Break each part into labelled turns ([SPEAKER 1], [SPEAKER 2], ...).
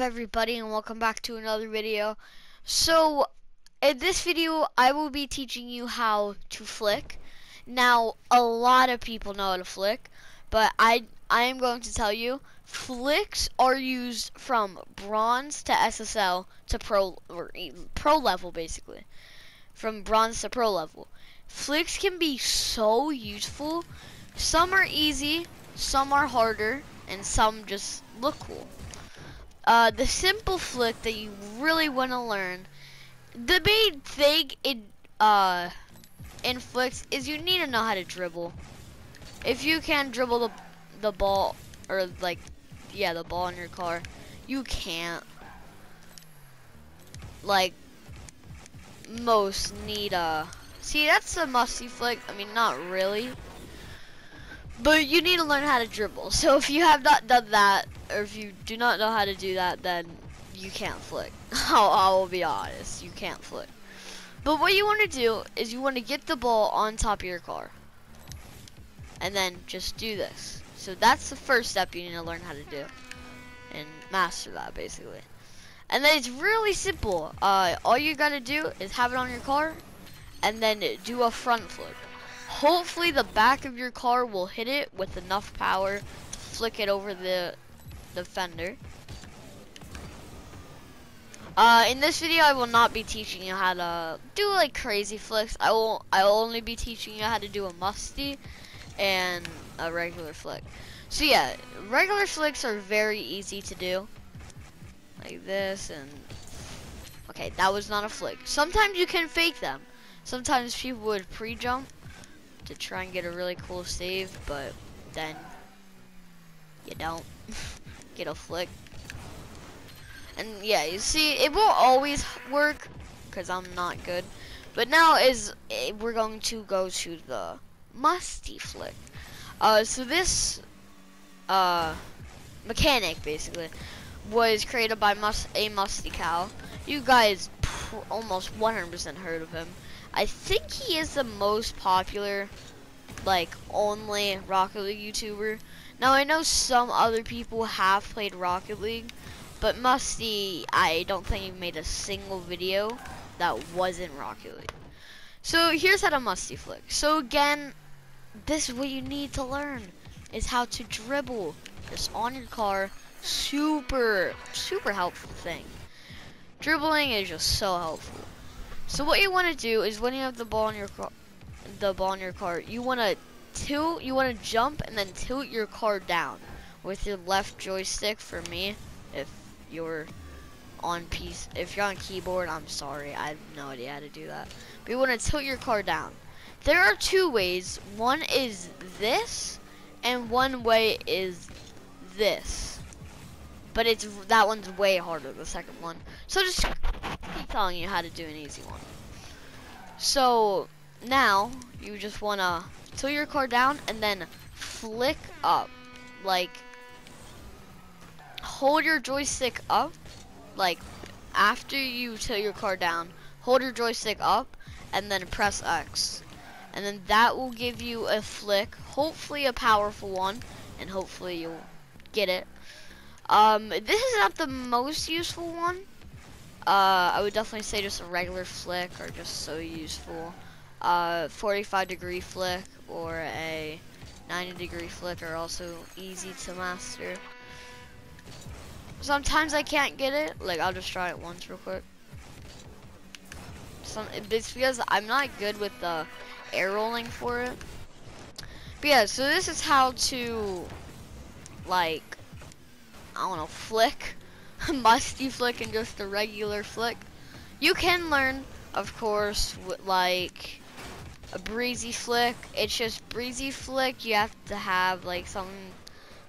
[SPEAKER 1] everybody and welcome back to another video. So in this video I will be teaching you how to flick. Now a lot of people know how to flick but I I am going to tell you flicks are used from bronze to SSL to pro or pro level basically. From bronze to pro level. Flicks can be so useful. Some are easy, some are harder, and some just look cool. Uh, the simple flick that you really want to learn, the main thing in uh, in flicks is you need to know how to dribble. If you can dribble the the ball or like yeah the ball in your car, you can't. Like most need a see that's a musty flick. I mean not really. But you need to learn how to dribble. So if you have not done that, or if you do not know how to do that, then you can't flick. I'll, I will be honest, you can't flick. But what you want to do is you want to get the ball on top of your car. And then just do this. So that's the first step you need to learn how to do. And master that, basically. And then it's really simple. Uh, all you got to do is have it on your car. And then do a front flip. Hopefully the back of your car will hit it with enough power to flick it over the, the fender. Uh, in this video, I will not be teaching you how to do like crazy flicks. I will. I will only be teaching you how to do a musty and a regular flick. So yeah, regular flicks are very easy to do, like this and. Okay, that was not a flick. Sometimes you can fake them. Sometimes people would pre-jump to try and get a really cool save, but then you don't get a flick. And yeah, you see, it won't always work because I'm not good. But now is eh, we're going to go to the musty flick. Uh, so this uh, mechanic basically was created by mus a musty cow. You guys almost 100% heard of him. I think he is the most popular, like, only Rocket League YouTuber. Now, I know some other people have played Rocket League, but Musty, I don't think he made a single video that wasn't Rocket League. So, here's how to Musty flick. So, again, this is what you need to learn, is how to dribble. Just on your car, super, super helpful thing. Dribbling is just so helpful. So what you want to do is when you have the ball in your car, the ball in your car, you want to tilt, you want to jump and then tilt your car down with your left joystick. For me, if you're on piece, if you're on keyboard, I'm sorry, I have no idea how to do that. But you want to tilt your car down. There are two ways. One is this, and one way is this. But it's that one's way harder. The second one. So just keep telling you how to do an easy one. So now you just wanna tilt your car down and then flick up. Like hold your joystick up. Like after you tilt your car down, hold your joystick up and then press X. And then that will give you a flick, hopefully a powerful one, and hopefully you'll get it. Um, this is not the most useful one, uh, I would definitely say just a regular flick are just so useful. Uh, 45 degree flick or a 90 degree flick are also easy to master. Sometimes I can't get it, like I'll just try it once real quick. Some, it's because I'm not good with the air rolling for it. But yeah, so this is how to, like, I don't know, flick musty flick and just a regular flick. You can learn, of course, like a Breezi flick. It's just Breezi flick. You have to have like something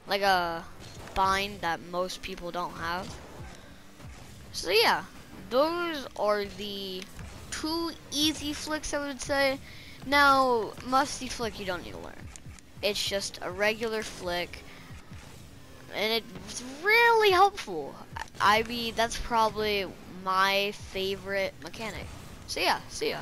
[SPEAKER 1] like a bind that most people don't have. So yeah, those are the two easy flicks I would say. Now, musty flick you don't need to learn. It's just a regular flick and it's really helpful. I mean, that's probably my favorite mechanic. So yeah, see ya.